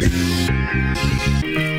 Música